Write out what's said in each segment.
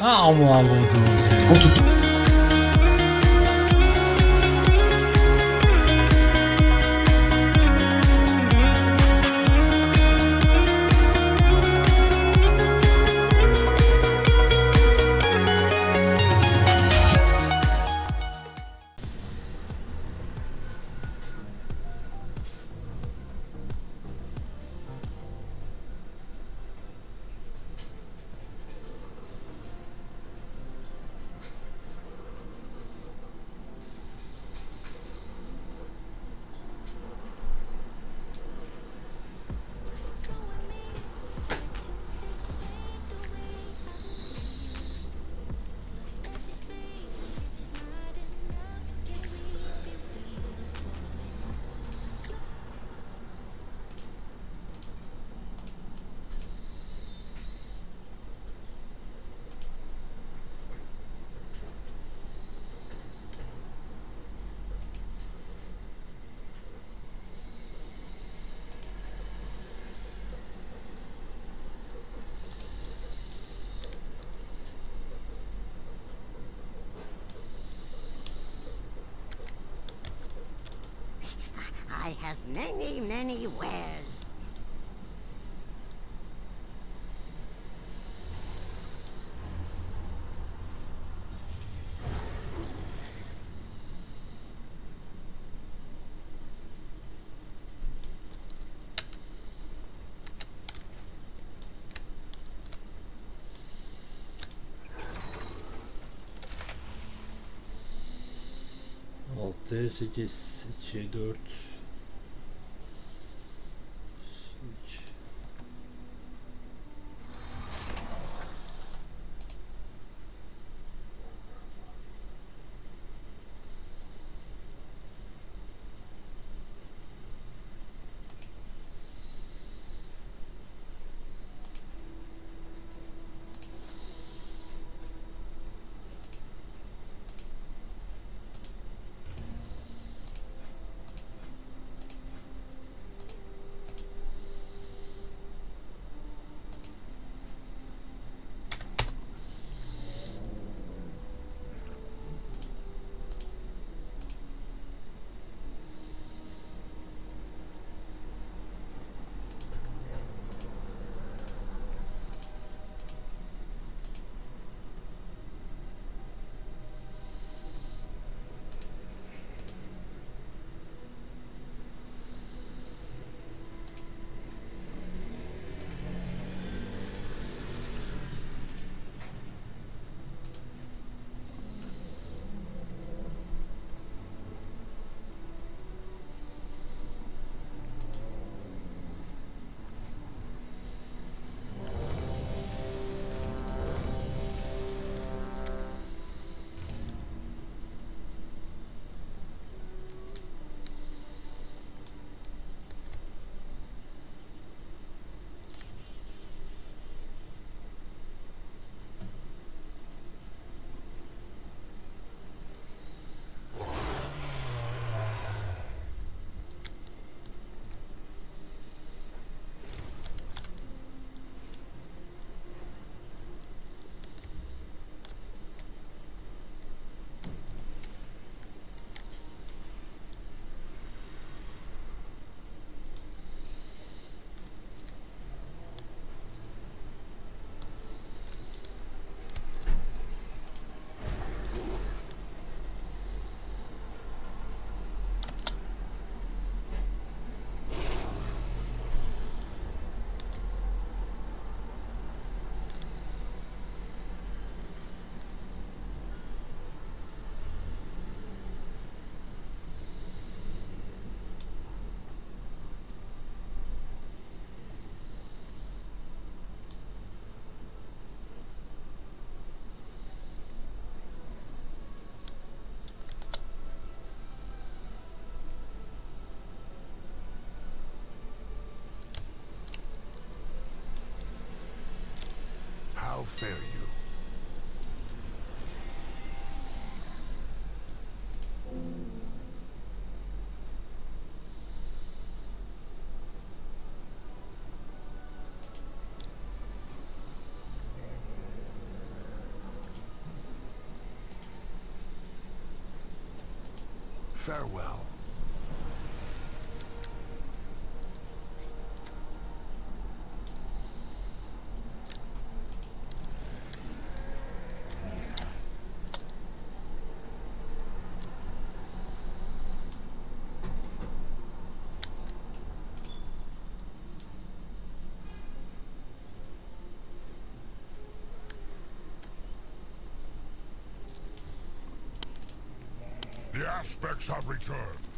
Ha ama avladım seni. Otur. many, many wares. T8 2 4 you. Farewell. The aspects have returned.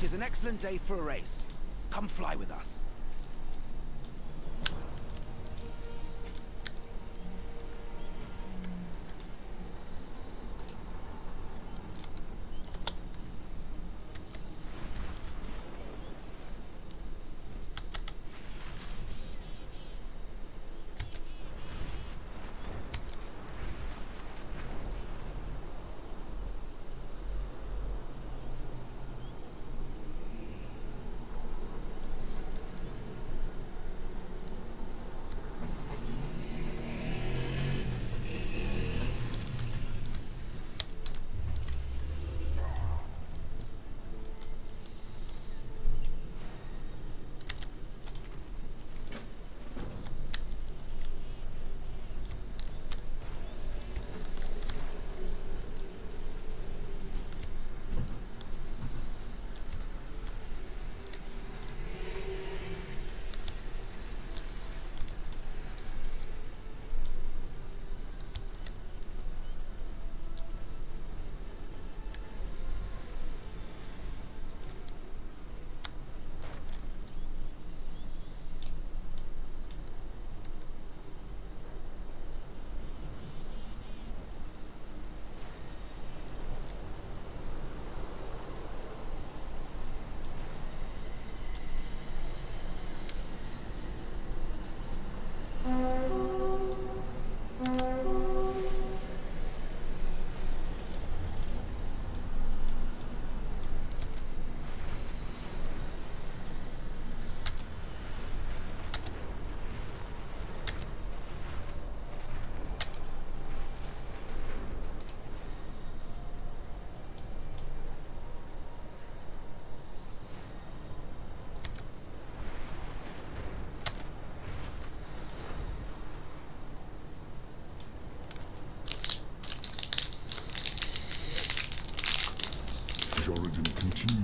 It is an excellent day for a race. Come fly with us.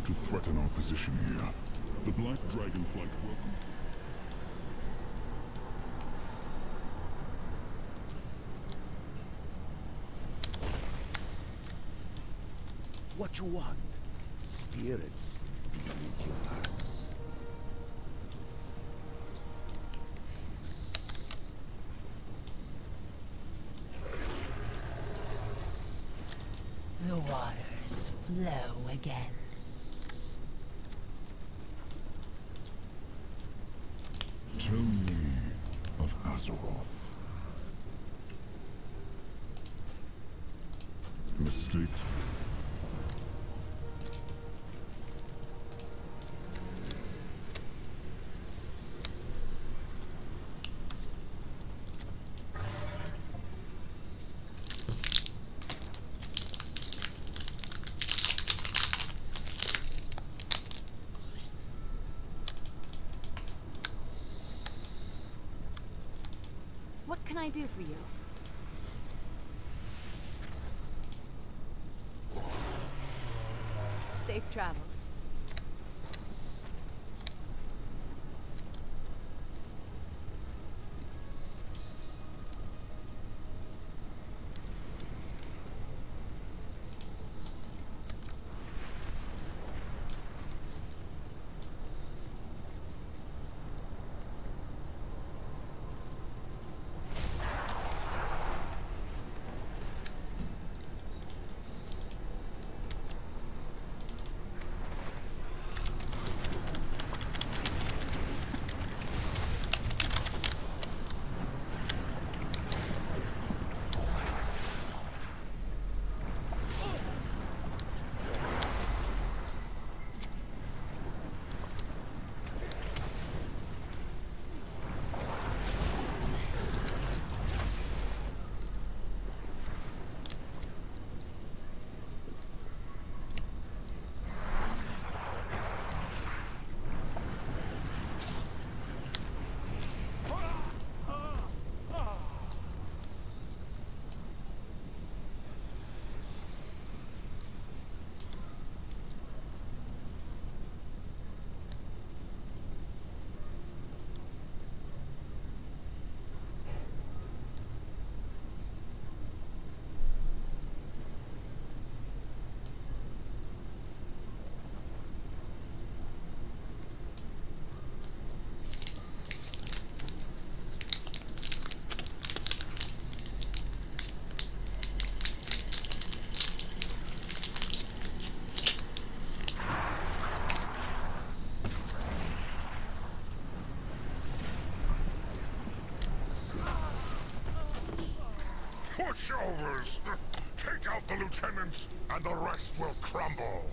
To threaten our position here. The Black Dragonflight welcome. What you want? Spirits can I do for you? Safe travels. Pushovers! Take out the lieutenants, and the rest will crumble.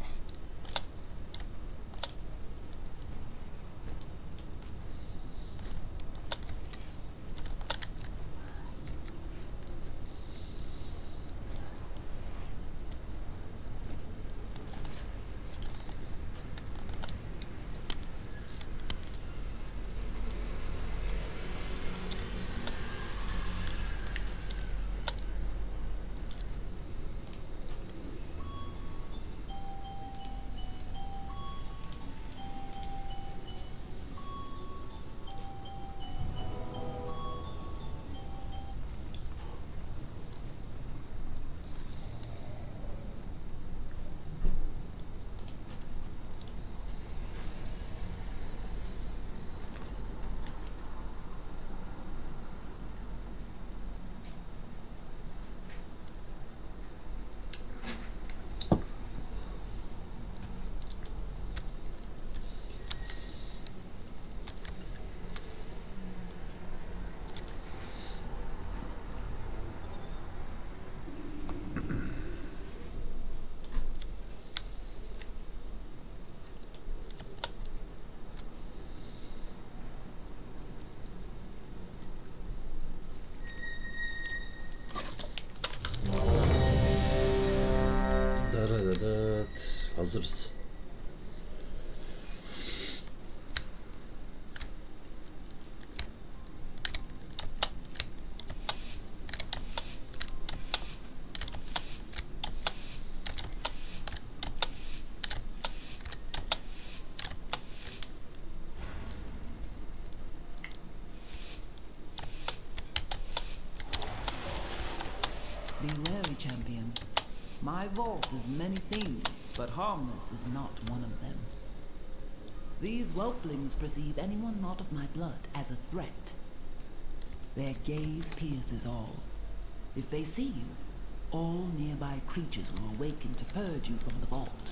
Be wary, champions. My vault is many things, but harmless is not one of them. These whelplings perceive anyone not of my blood as a threat. Their gaze pierces all. If they see you, all nearby creatures will awaken to purge you from the vault.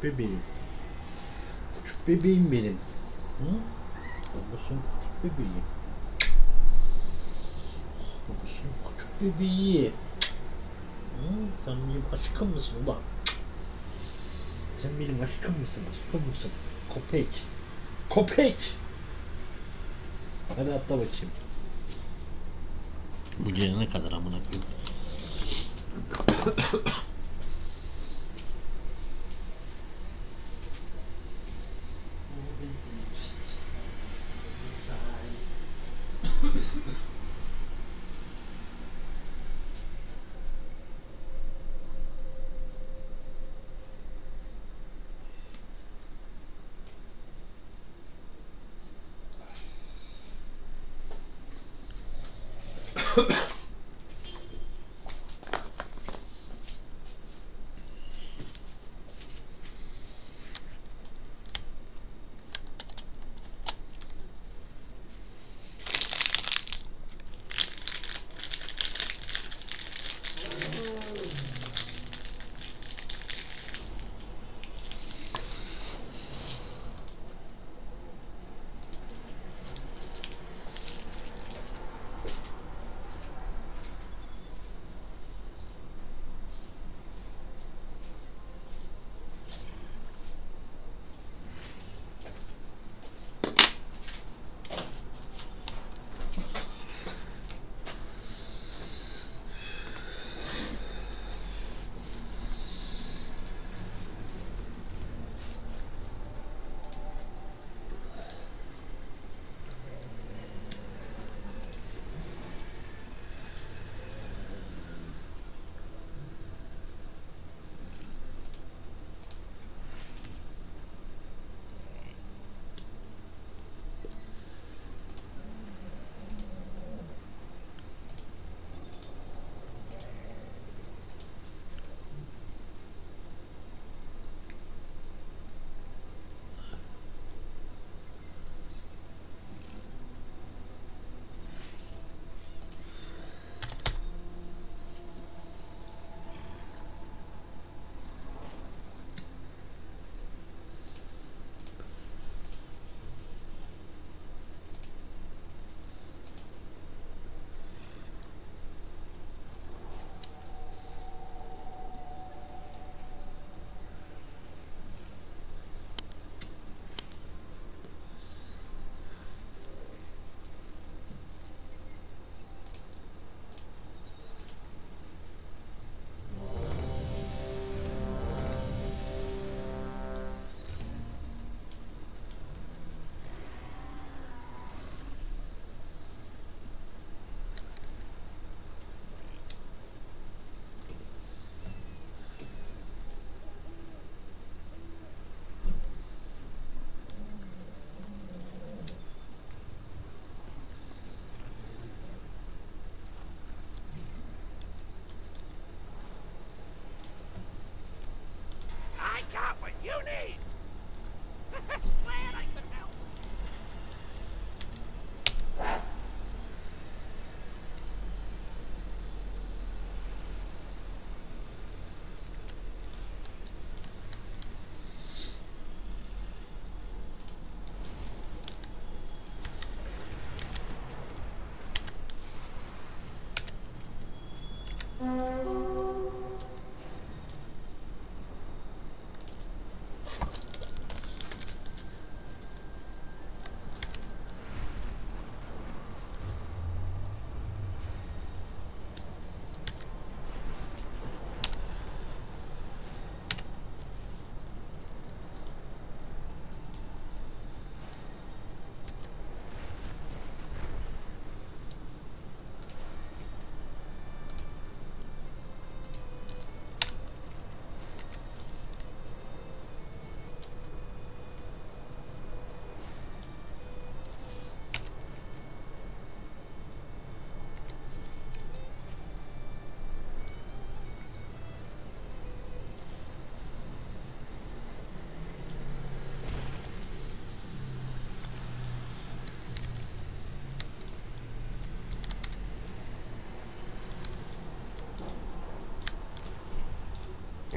Küçük bebeğim. Küçük bebeğim benim. Hı? Babasının küçük bebeği. Babasının küçük bebeği. Hı? Sen benim aşkım mısın ulan? Sen benim aşkım mısın? Aşkım mısın? Köpek. Köpek. Hadi atla bakayım. Bu gelene kadar amına koyayım.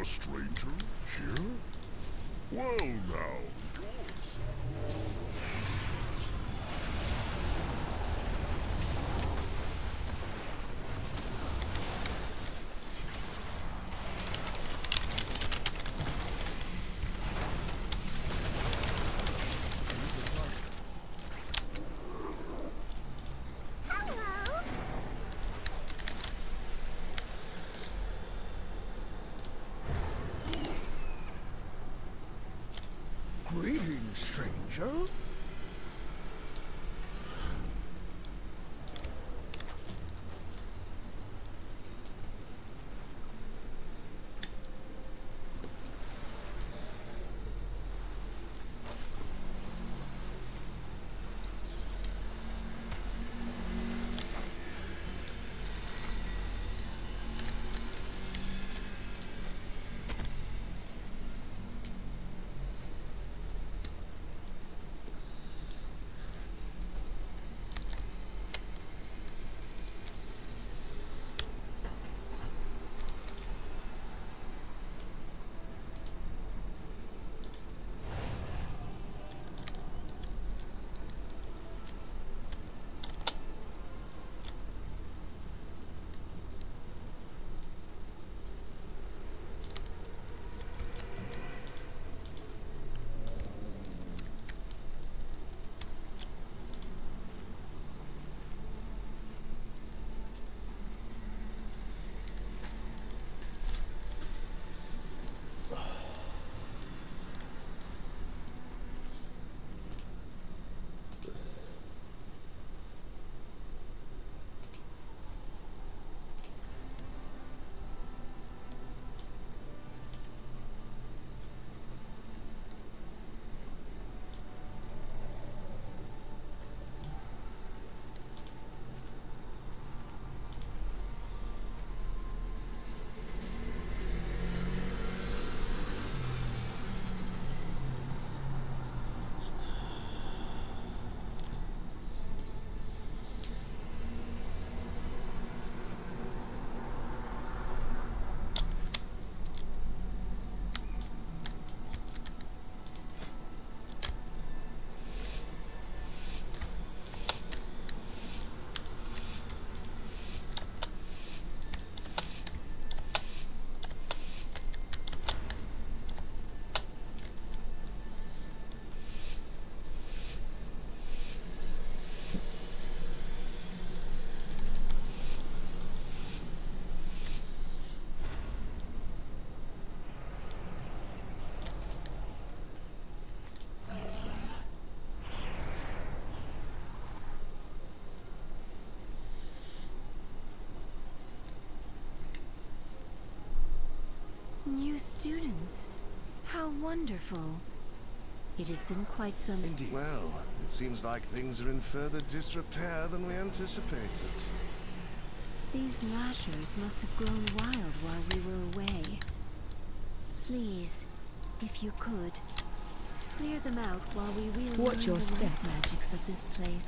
A stranger here? Well now. Stranger. New students. How wonderful. It has been quite some... Indeed. Well, it seems like things are in further disrepair than we anticipated. These lashers must have grown wild while we were away. Please, if you could, clear them out while we relearn Watch your the step. magics of this place.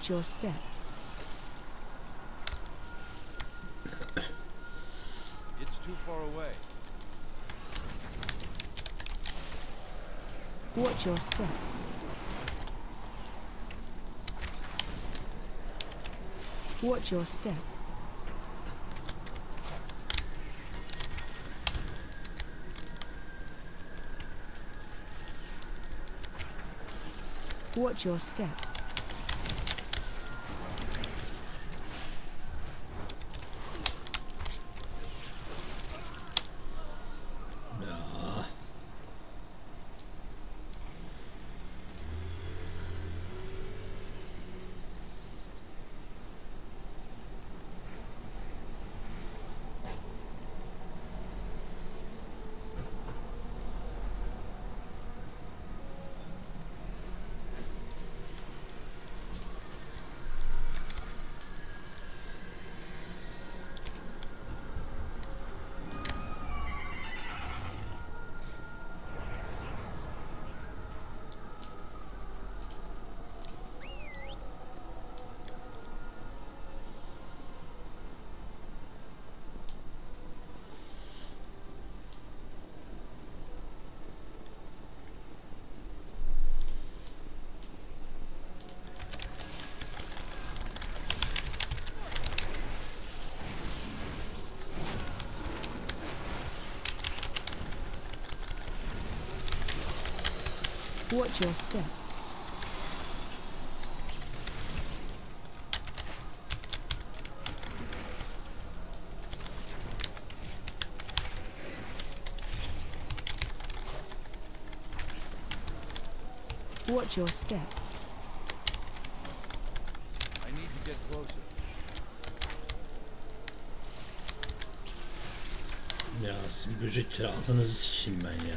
Watch your step. It's too far away. Watch your step. Watch your step. Watch your step. Watch your step. Watch your step. I need to get closer. Ya böcekleri adınızı sikeyim ben ya.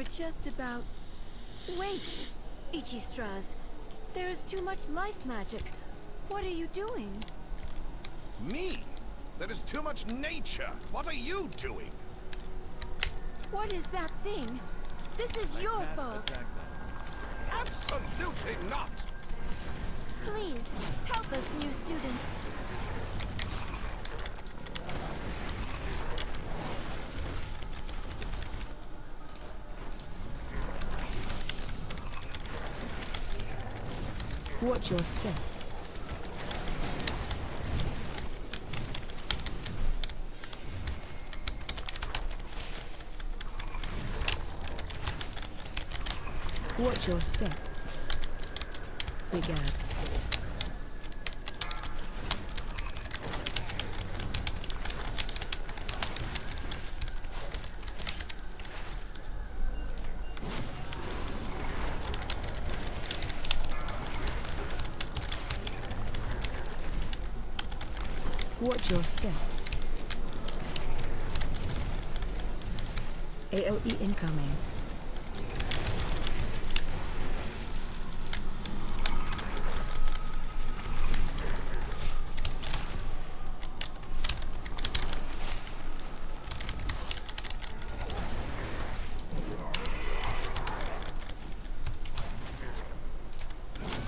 just about... Wait! Ichistrasz, there is too much life magic. What are you doing? Me? There is too much nature. What are you doing? What is that thing? This is I your can't fault. Absolutely not! Please, help us, new students. Watch your step. Watch your step. Big Ad. Watch your step. AOE incoming.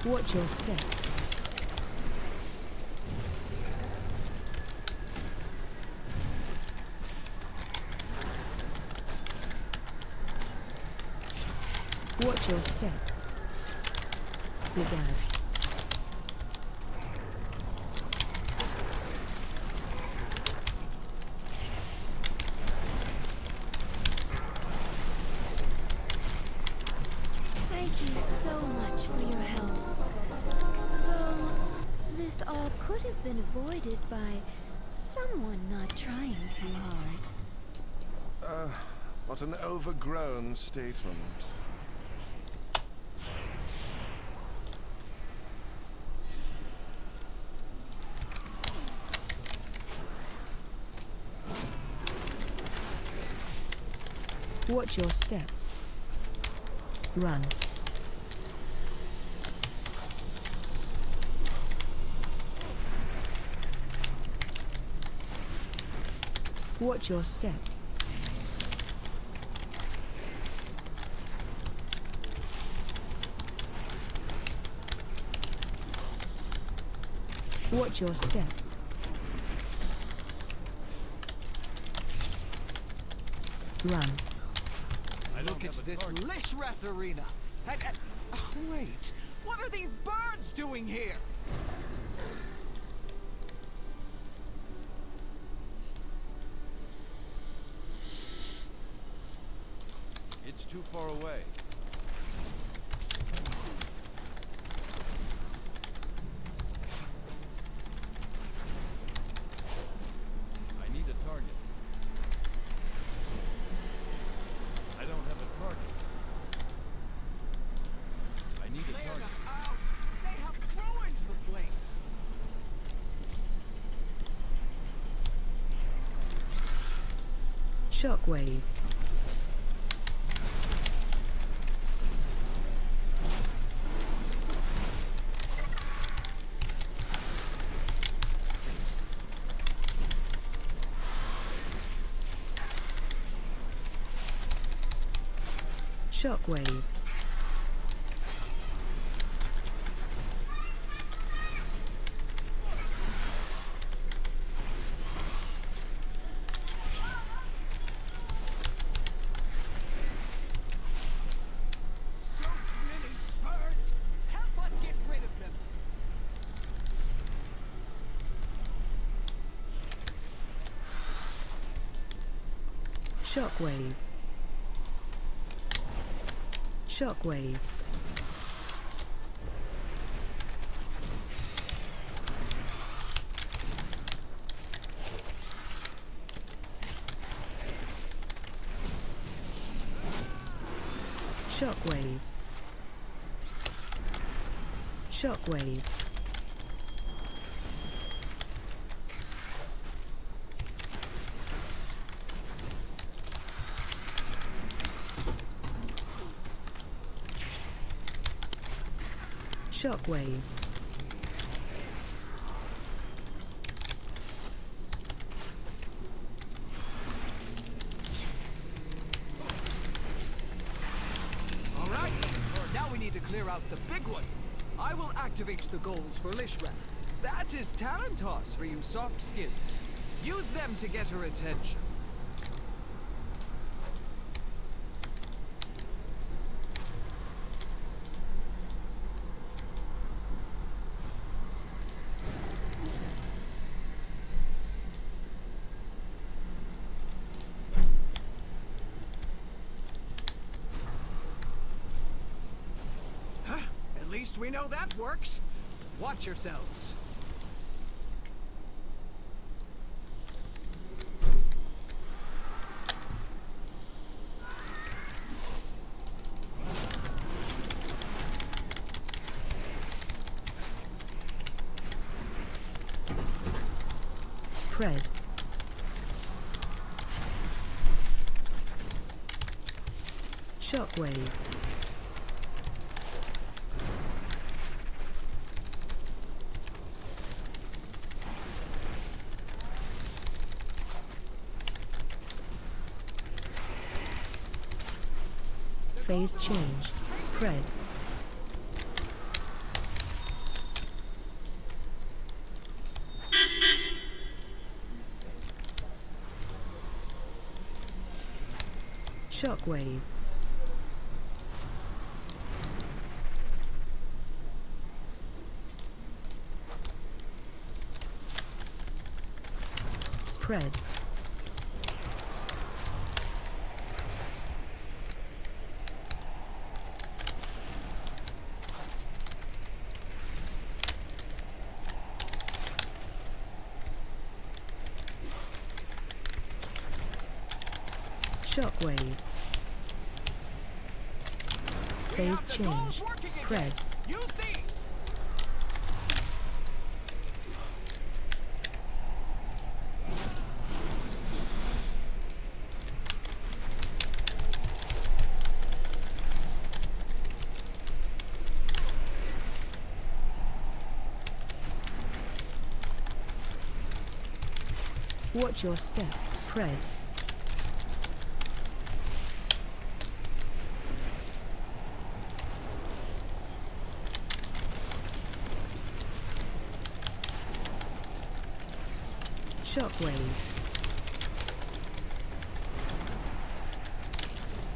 Watch your step. Watch your step. Big Ad. Thank you so much for your help. Though, this all could have been avoided by someone not trying too hard. Uh, what an overgrown statement. Watch your step. Run. Watch your step. Watch your step. Run. Look at this. Lishrath arena. And, and- oh, wait, what are these birds doing here? It's too far away. I need a target. I don't have a target. I need a Clear target. them out. They have ruined the place. Shockwave. Shockwave. So many birds! Help us get rid of them! Shockwave. Shockwave. Shockwave. Shockwave. Shockwave. All right, now we need to clear out the big one. I will activate the goals for Lishra. That is Tarantos for you soft skins. Use them to get her attention. Huh, At least we know that works. Watch yourselves. Spread. Shockwave. Phase change. Spread. Shockwave. Spread. Shockwave. Phase change. Spread. Watch your step. Spread. Shockwave.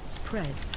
Spread. Spread.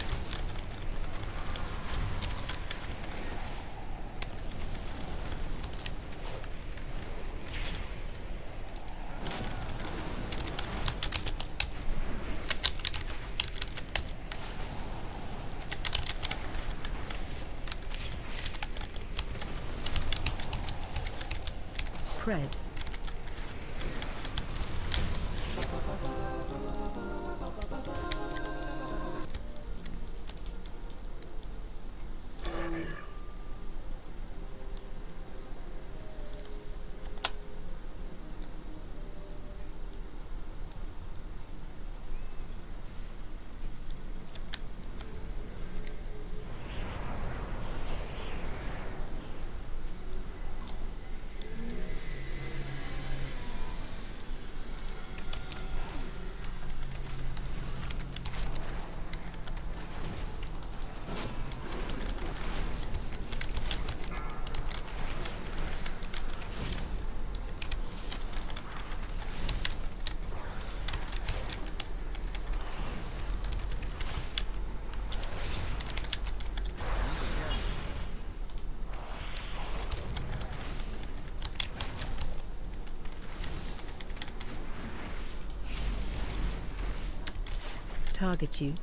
Target you.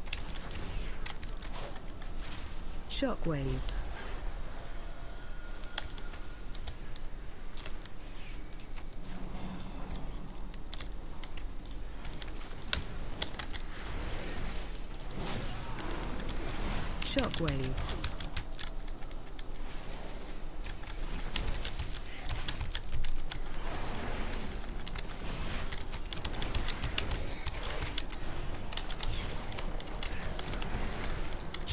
Shockwave. Shockwave.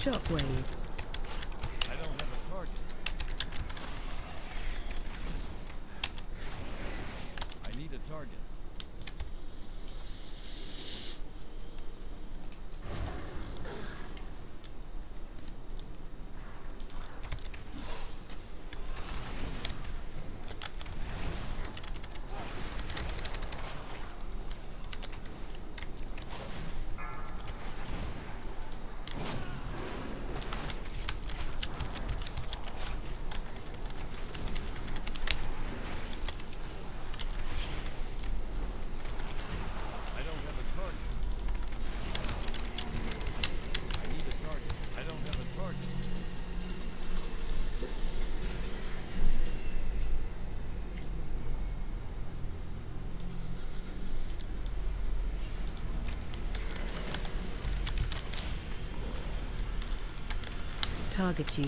Shockwave. I don't have a target. I need a target. I don't have a target. I need a target. I don't have a target. Target you.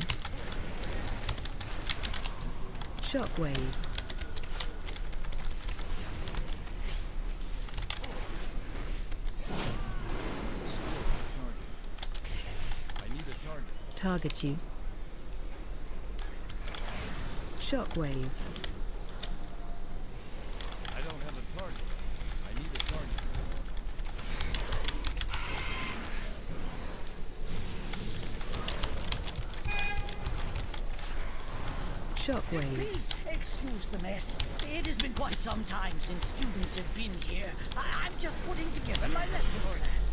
Shockwave. Target you. Shockwave. Please excuse the mess. It has been quite some time since students have been here. I- I'm just putting together my lesson plan.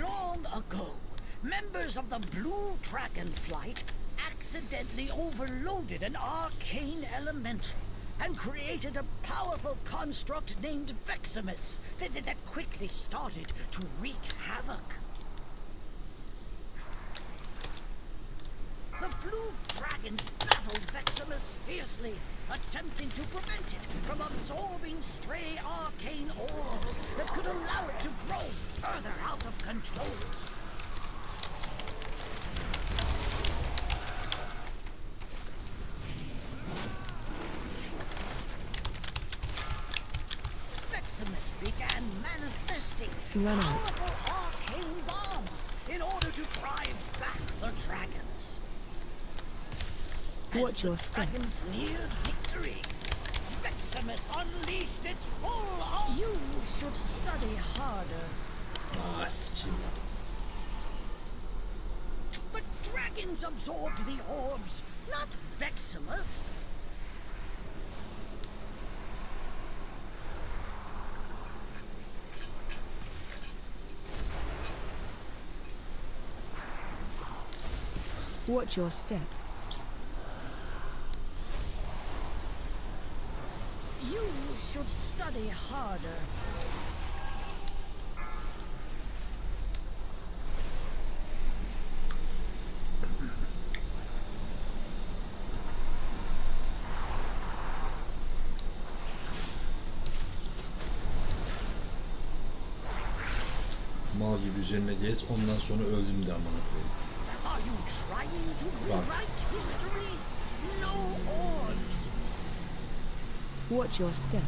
Long ago, members of the Blue Dragon Flight accidentally overloaded an arcane elemental and created a powerful construct named Vexamus that, that- quickly started to wreak havoc. Vexamus began manifesting Run powerful arcane bombs in order to drive back the dragons. As Watch the your step. dragons neared victory. Vexamus unleashed its full arm. You should study harder. Nossa, tio. dragons absorbed the orbs, not Vexamus. Watch your step. You should study harder. Mal gibi üzerine gez ondan sonra öldüm de amına koyayım. Orbs. Watch your step.